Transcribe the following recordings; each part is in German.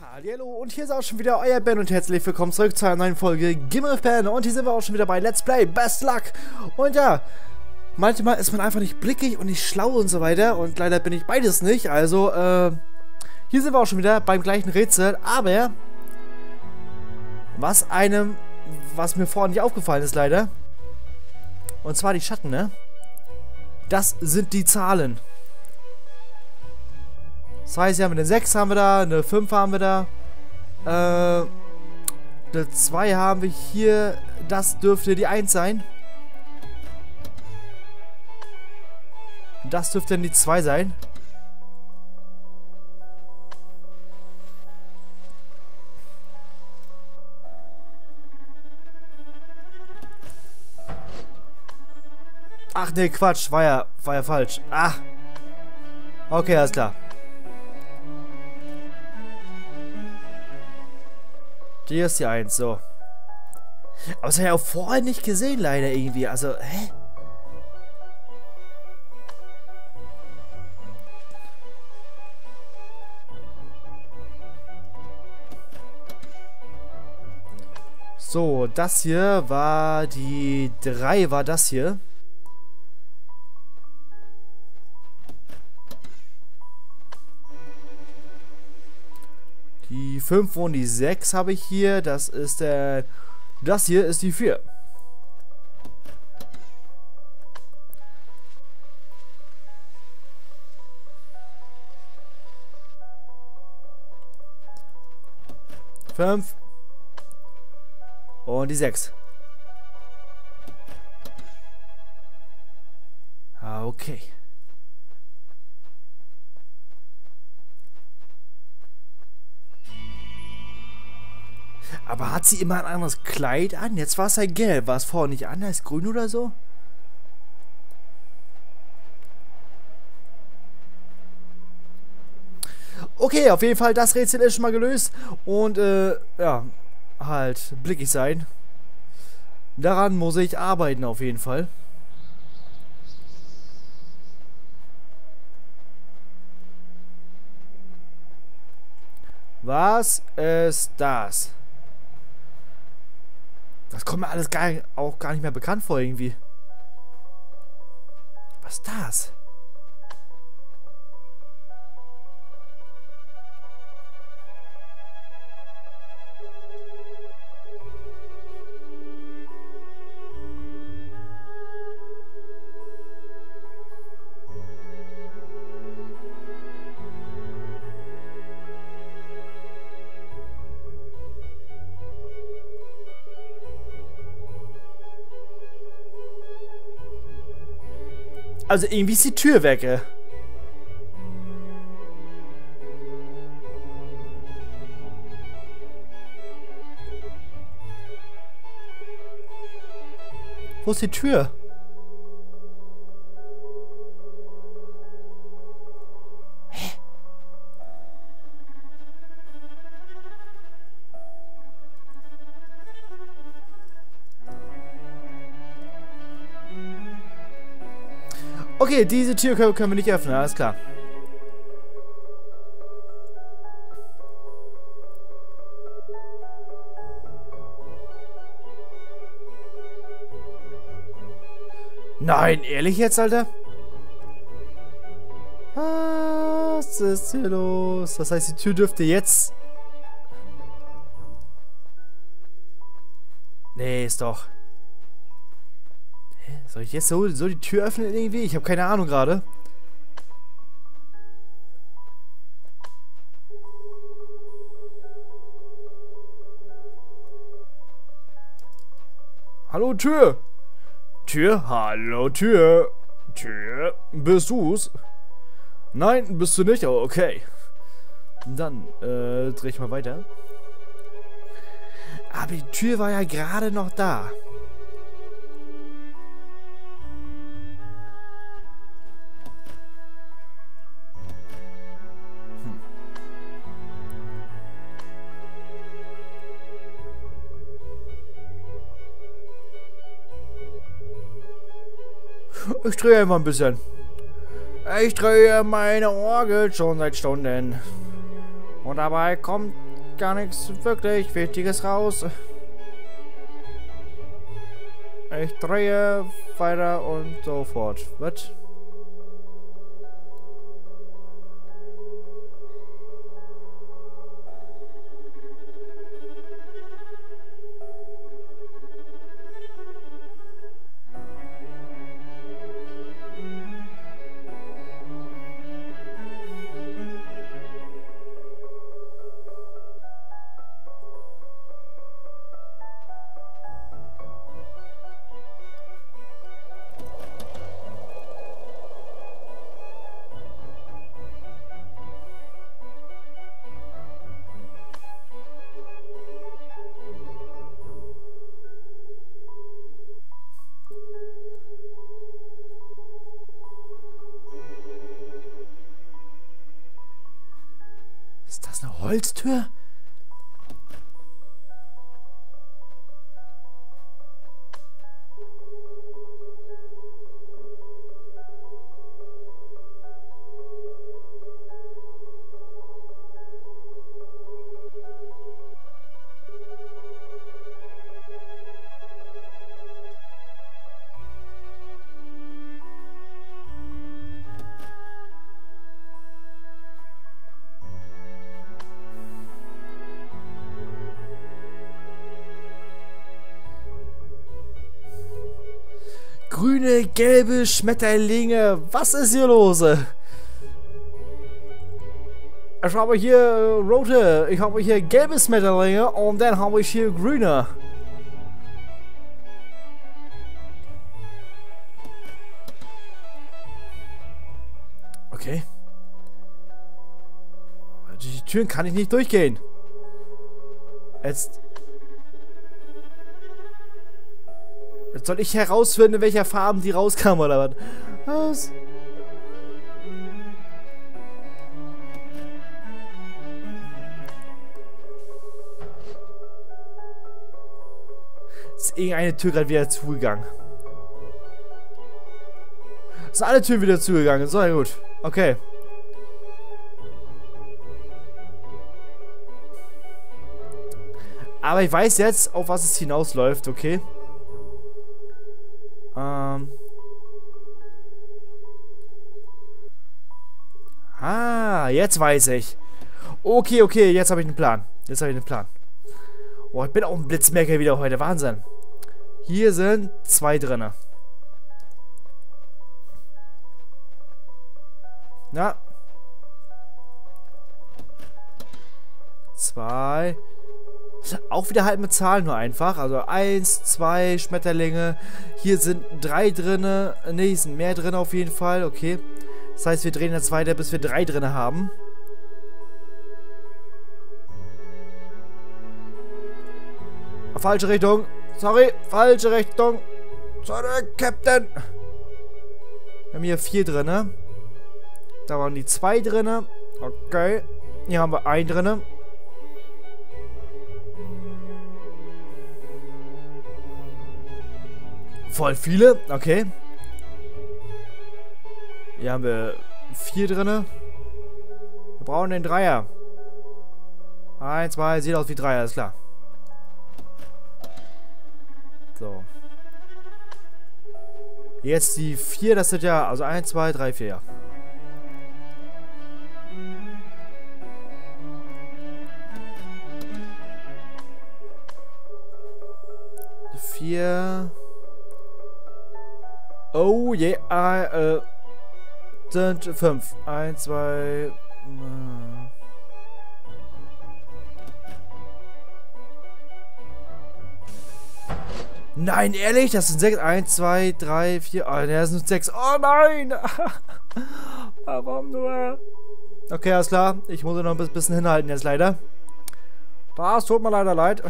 Hallo und hier ist auch schon wieder euer Ben und herzlich willkommen zurück zu einer neuen Folge Gimme Ben. Und hier sind wir auch schon wieder bei Let's Play Best Luck. Und ja, manchmal ist man einfach nicht blickig und nicht schlau und so weiter. Und leider bin ich beides nicht, also äh, hier sind wir auch schon wieder beim gleichen Rätsel, aber was einem, was mir vorhin nicht aufgefallen ist leider, und zwar die Schatten, ne? Das sind die Zahlen. Das heißt, wir haben eine 6 haben wir da, eine 5 haben wir da. Äh, eine 2 haben wir hier. Das dürfte die 1 sein. Das dürfte dann die 2 sein. Nee, Quatsch, war ja, war ja falsch. Ach. Okay, alles klar. Die ist die 1, so. Aber das habe ich auch vorher nicht gesehen, leider irgendwie. Also, hä? So, das hier war die 3, war das hier. 5 und die 6 habe ich hier. Das ist der. Das hier ist die 4. Fünf. Und die sechs. Ah, okay. Aber hat sie immer ein anderes Kleid an? Jetzt war es ja gelb. War es vorher nicht anders? Grün oder so? Okay, auf jeden Fall, das Rätsel ist schon mal gelöst. Und, äh, ja, halt blickig sein. Daran muss ich arbeiten, auf jeden Fall. Was ist das? Das kommt mir alles gar, auch gar nicht mehr bekannt vor irgendwie. Was ist das? Also irgendwie ist die Tür weg, ey. Wo ist die Tür? Okay, diese Tür können wir nicht öffnen, alles klar. Nein, ehrlich jetzt, Alter? Was ist hier los? Das heißt, die Tür dürfte jetzt... Nee, ist doch... Soll ich jetzt so, so die Tür öffnen irgendwie? Ich habe keine Ahnung gerade. Hallo Tür. Tür, hallo Tür. Tür, bist du's? Nein, bist du nicht, aber okay. Dann, äh, dreh ich mal weiter. Aber die Tür war ja gerade noch da. Ich drehe immer ein bisschen. Ich drehe meine Orgel schon seit Stunden. Und dabei kommt gar nichts wirklich Wichtiges raus. Ich drehe weiter und so fort. Was? Holztür? Grüne, gelbe Schmetterlinge. Was ist hier los? Ich habe hier äh, rote, ich habe hier gelbe Schmetterlinge und dann habe ich hier grüne. Okay. Die Türen kann ich nicht durchgehen. Jetzt soll ich herausfinden, in welcher Farben die rauskamen oder was? Was? Ist irgendeine Tür gerade wieder zugegangen. Sind alle Türen wieder zugegangen. So, ja gut. Okay. Aber ich weiß jetzt, auf was es hinausläuft, okay? Ähm. Ah, jetzt weiß ich. Okay, okay, jetzt habe ich einen Plan. Jetzt habe ich einen Plan. Oh, ich bin auch ein Blitzmerker wieder heute. Wahnsinn. Hier sind zwei drinne. Ja. Zwei. Auch wieder halt mit Zahlen nur einfach. Also eins, zwei Schmetterlinge. Hier sind drei drinne. Ne, sind mehr drin auf jeden Fall. Okay. Das heißt, wir drehen jetzt weiter, bis wir drei drinne haben. Falsche Richtung. Sorry, falsche Richtung. Sorry, Captain. Wir haben hier vier drinne. Da waren die zwei drinne. Okay. Hier haben wir einen drinne. Voll viele, okay. Hier haben wir vier drin. Wir brauchen den Dreier. Eins, zwei, sieht aus wie Dreier, ist klar. So. Jetzt die vier, das sind ja, also eins, zwei, drei, vier. Vier. Oh je, yeah, äh, sind fünf. Eins, zwei. Äh. Nein, ehrlich, das sind sechs. Eins, zwei, drei, vier. Oh, das sind sechs. Oh nein! Warum nur? Okay, alles klar. Ich muss noch ein bisschen hinhalten jetzt leider. Das tut mir leider leid.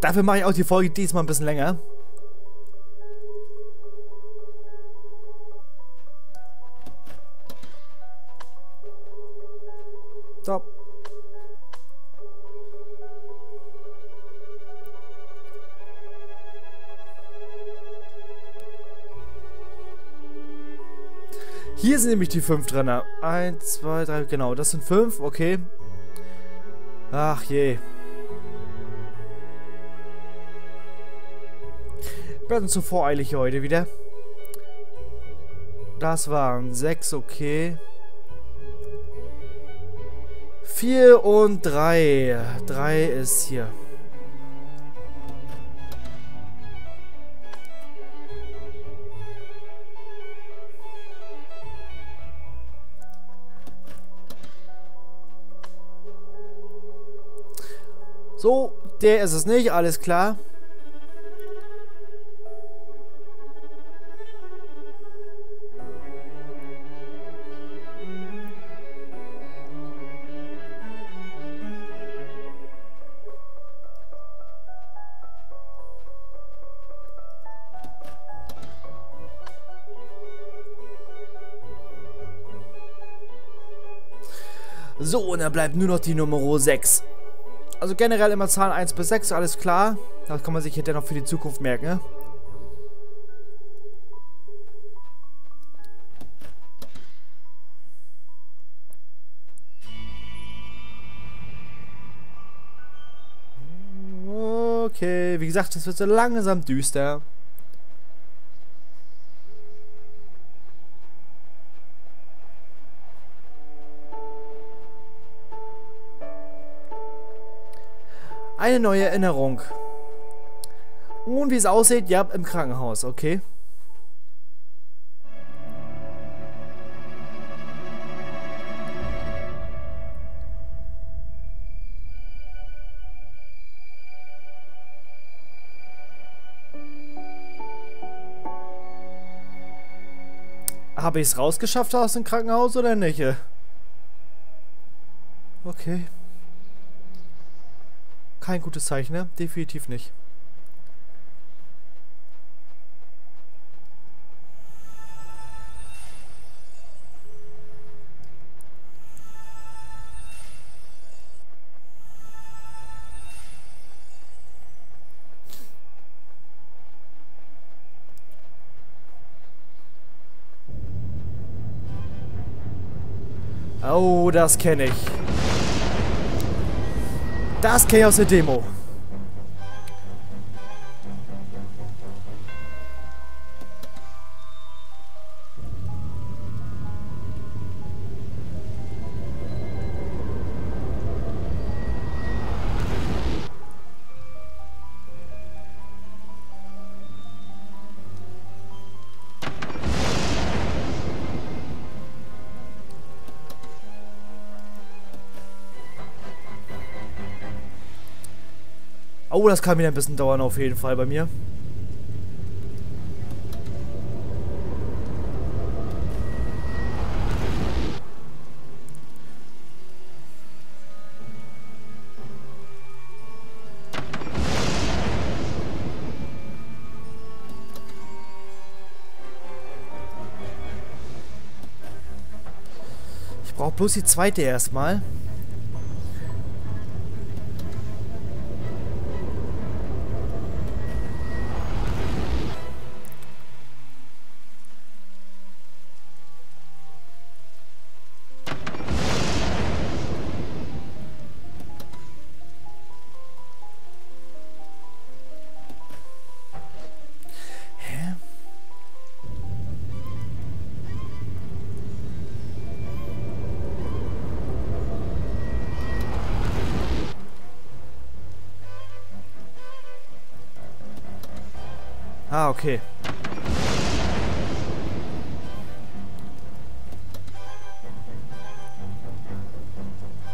Dafür mache ich auch die Folge diesmal ein bisschen länger. So. Hier sind nämlich die fünf Trenner. Eins, zwei, drei, genau, das sind fünf, okay. Ach je. Bin zu voreilig heute wieder. Das waren sechs, okay. Vier und drei. Drei ist hier. So, der ist es nicht, alles klar. So, und dann bleibt nur noch die Nummer 6. Also generell immer Zahlen 1 bis 6, alles klar. Das kann man sich hinterher noch für die Zukunft merken, ne? Okay, wie gesagt, es wird so langsam düster. Eine neue Erinnerung. Und wie es aussieht, ja, im Krankenhaus, okay. Habe ich es rausgeschafft aus dem Krankenhaus oder nicht? Okay kein gutes Zeichen, ne? Definitiv nicht. Oh, das kenne ich. Das aus der Demo. Oh, das kann wieder ein bisschen dauern auf jeden Fall bei mir. Ich brauche bloß die zweite erstmal. Ah, okay.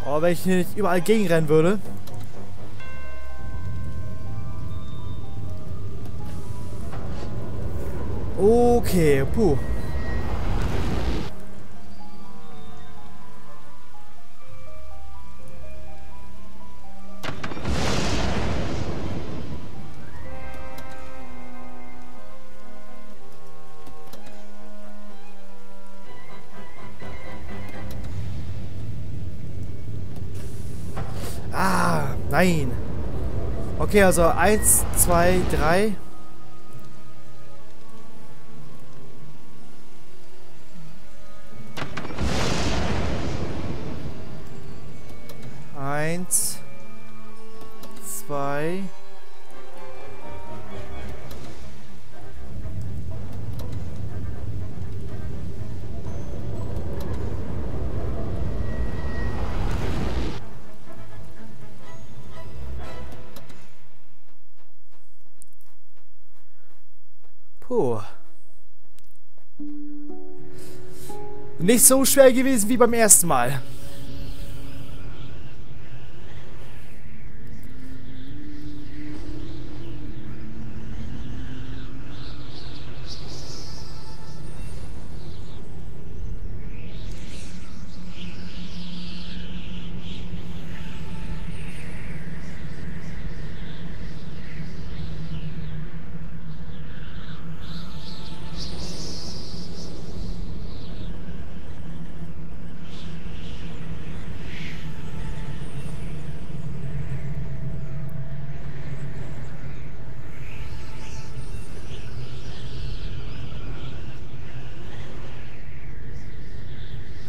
Oh, wenn ich hier nicht überall gegenrennen würde. Okay, puh. Okay, also 1, 2, 3. Eins, zwei, Nicht so schwer gewesen wie beim ersten Mal.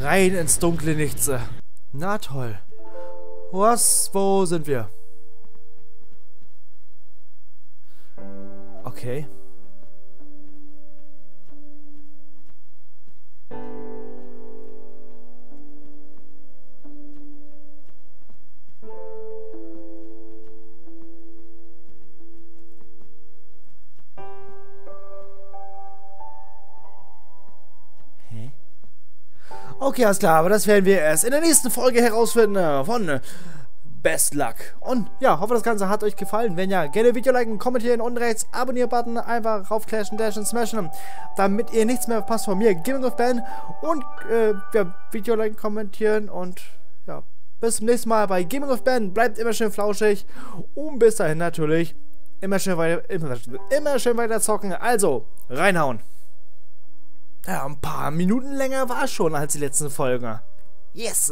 Rein ins dunkle Nichts. Na toll. Was? Wo sind wir? Okay. Okay, alles klar, aber das werden wir erst in der nächsten Folge herausfinden äh, von äh, Best Luck. Und ja, hoffe das Ganze hat euch gefallen. Wenn ja, gerne Video liken, kommentieren unten rechts, Abonnier-Button einfach raufclashen, dashen, smashen, damit ihr nichts mehr verpasst von mir, Gaming of Ben und äh, ja, Video liken, kommentieren und ja, bis zum nächsten Mal bei Gaming of Ben. Bleibt immer schön flauschig und bis dahin natürlich immer schön weiter, immer, immer schön weiter zocken. Also, reinhauen. Ja, ein paar Minuten länger war schon als die letzten Folgen. Yes!